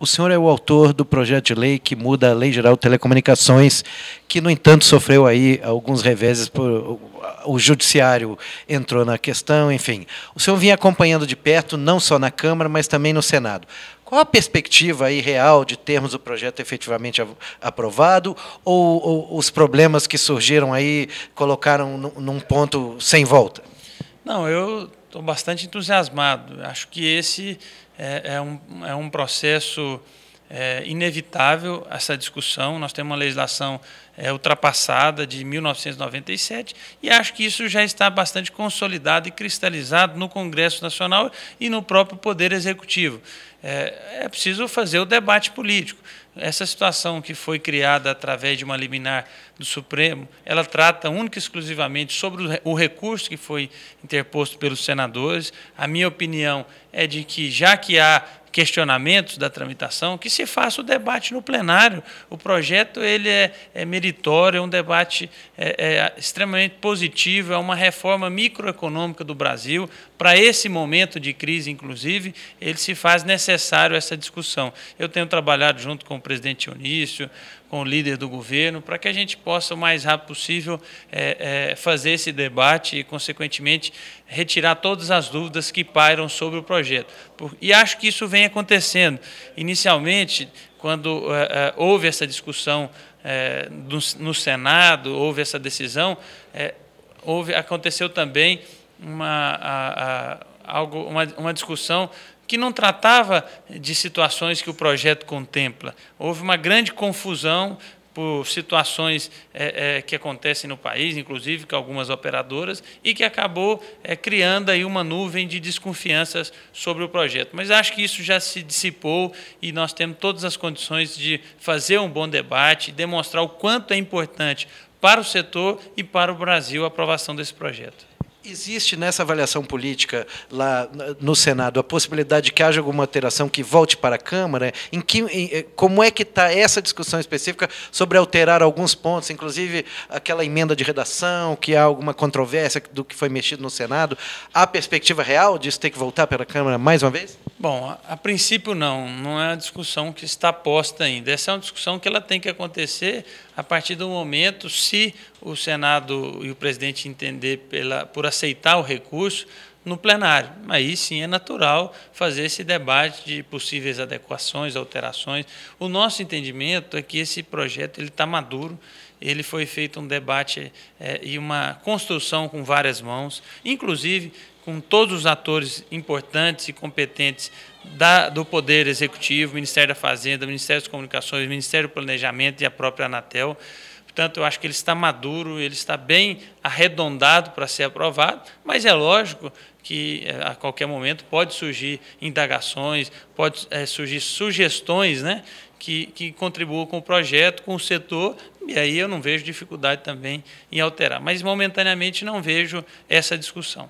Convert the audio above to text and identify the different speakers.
Speaker 1: o senhor é o autor do projeto de lei que muda a Lei Geral de Telecomunicações, que, no entanto, sofreu aí alguns reveses por o judiciário entrou na questão, enfim. O senhor vinha acompanhando de perto, não só na Câmara, mas também no Senado. Qual a perspectiva aí real de termos o projeto efetivamente aprovado ou, ou os problemas que surgiram aí colocaram num ponto sem volta?
Speaker 2: Não, eu estou bastante entusiasmado. Acho que esse é, é, um, é um processo é inevitável essa discussão. Nós temos uma legislação é, ultrapassada de 1997 e acho que isso já está bastante consolidado e cristalizado no Congresso Nacional e no próprio Poder Executivo. É, é preciso fazer o debate político. Essa situação que foi criada através de uma liminar do Supremo, ela trata única e exclusivamente sobre o recurso que foi interposto pelos senadores. A minha opinião é de que, já que há questionamentos da tramitação, que se faça o debate no plenário. O projeto ele é, é meritório, é um debate é, é extremamente positivo, é uma reforma microeconômica do Brasil. Para esse momento de crise, inclusive, ele se faz necessário essa discussão. Eu tenho trabalhado junto com o presidente Eunício, com o líder do governo, para que a gente possa, o mais rápido possível, é, é, fazer esse debate e, consequentemente, retirar todas as dúvidas que pairam sobre o projeto. E acho que isso vem acontecendo. Inicialmente, quando é, houve essa discussão é, no, no, Senado, houve essa decisão, é, houve, aconteceu também uma, a, a, algo, uma, uma discussão que não tratava de situações que o projeto contempla. Houve uma grande confusão por situações é, é, que acontecem no país, inclusive com algumas operadoras, e que acabou é, criando aí uma nuvem de desconfianças sobre o projeto. Mas acho que isso já se dissipou e nós temos todas as condições de fazer um bom debate, demonstrar o quanto é importante para o setor e para o Brasil a aprovação desse projeto.
Speaker 1: Existe nessa avaliação política lá no Senado a possibilidade de que haja alguma alteração que volte para a Câmara? Em que, em, eh, como é que está essa discussão específica sobre alterar alguns pontos, inclusive aquela emenda de redação, que há alguma controvérsia do que foi mexido no Senado? Há perspectiva real disso ter que voltar para a Câmara mais uma vez?
Speaker 2: Bom, a, a princípio não, não é uma discussão que está posta ainda. Essa é uma discussão que ela tem que acontecer a partir do momento, se o Senado e o presidente entender pela, por aceitar o recurso no plenário. Aí sim é natural fazer esse debate de possíveis adequações, alterações. O nosso entendimento é que esse projeto ele está maduro, ele foi feito um debate é, e uma construção com várias mãos, inclusive com todos os atores importantes e competentes da, do Poder Executivo, Ministério da Fazenda, Ministério das Comunicações, Ministério do Planejamento e a própria Anatel. Portanto, eu acho que ele está maduro, ele está bem arredondado para ser aprovado, mas é lógico que eh, a qualquer momento pode surgir indagações, pode é, surgir sugestões né, que, que contribuam com o projeto, com o setor, e aí eu não vejo dificuldade também em alterar. Mas momentaneamente não vejo essa discussão.